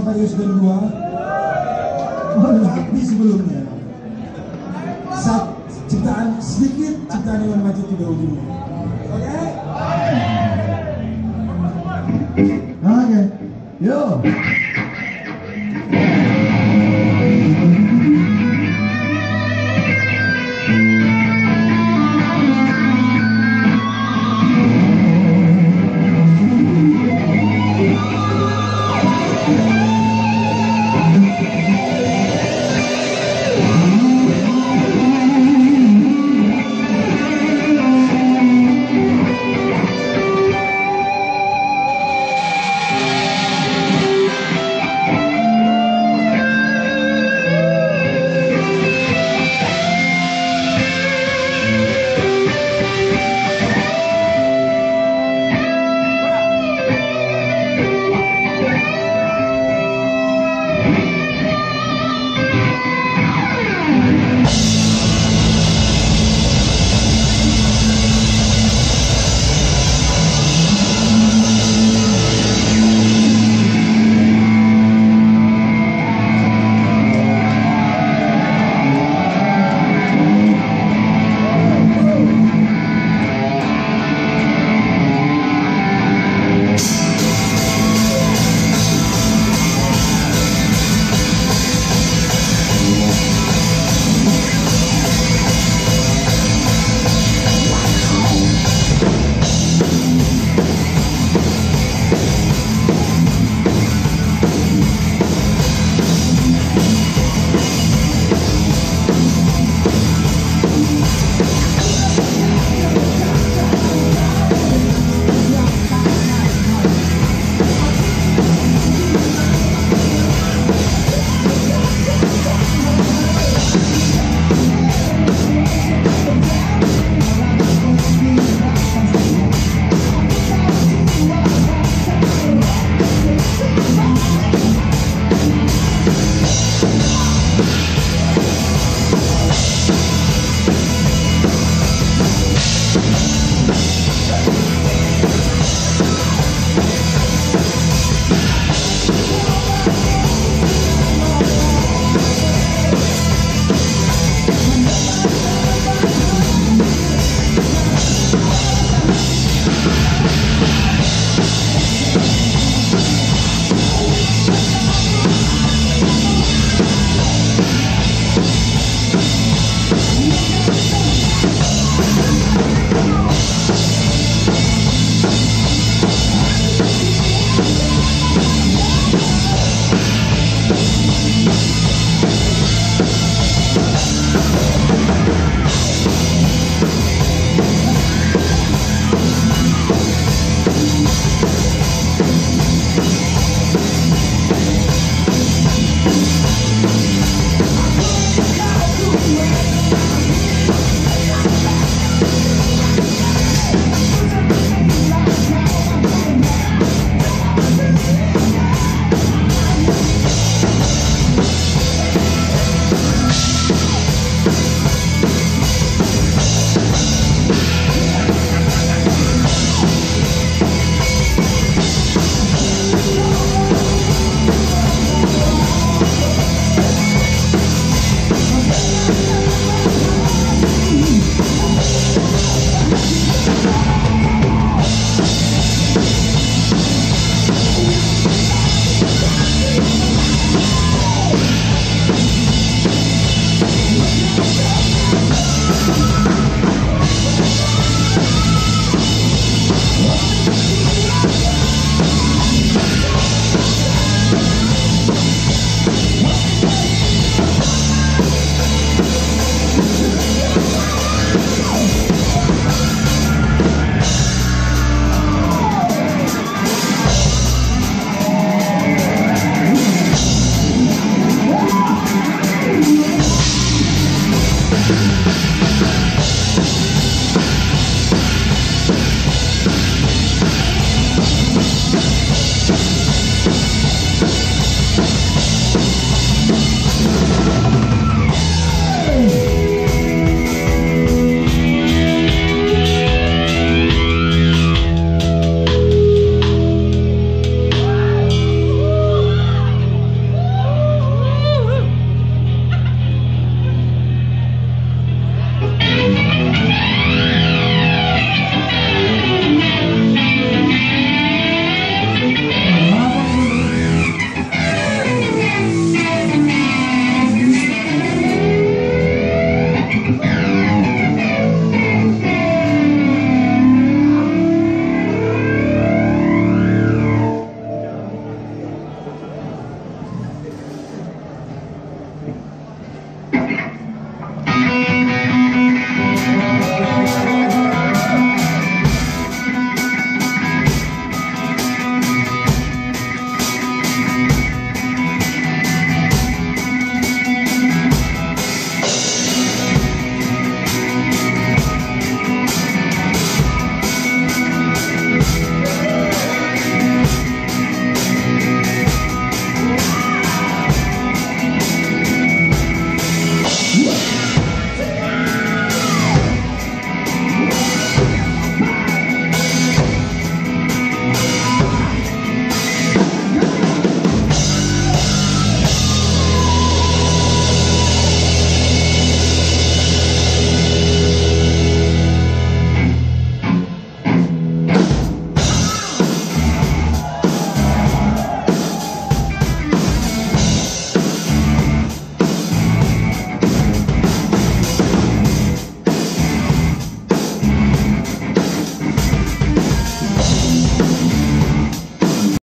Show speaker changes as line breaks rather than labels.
sama dan gua Tapi sebelumnya Saat ciptaan sedikit ciptaan Iwan Macet juga ujungnya Oke?
Oke. Yo.